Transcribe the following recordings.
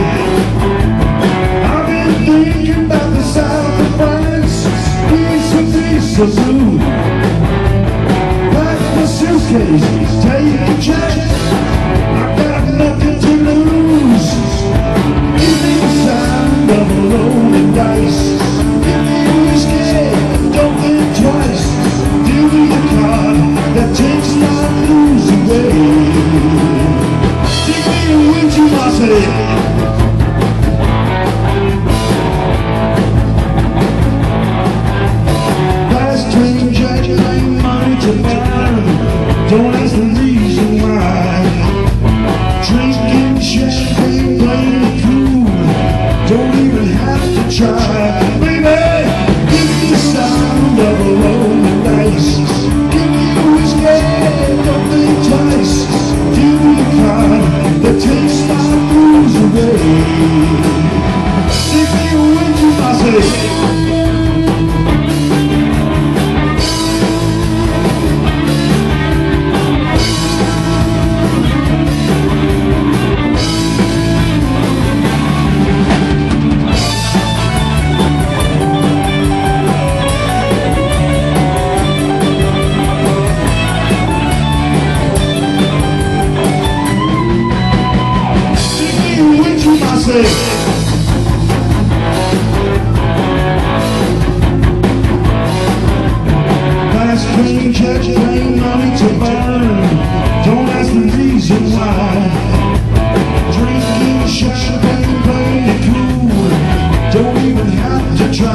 I've been thinking about the south of France Peace with peace so soon Pack my suitcase, take a chance I got nothing to lose Give me the sound of a rolling dice Give me whiskey, don't think twice Deal me a card that takes my blues away Take me a winter Don't even have to try.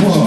one.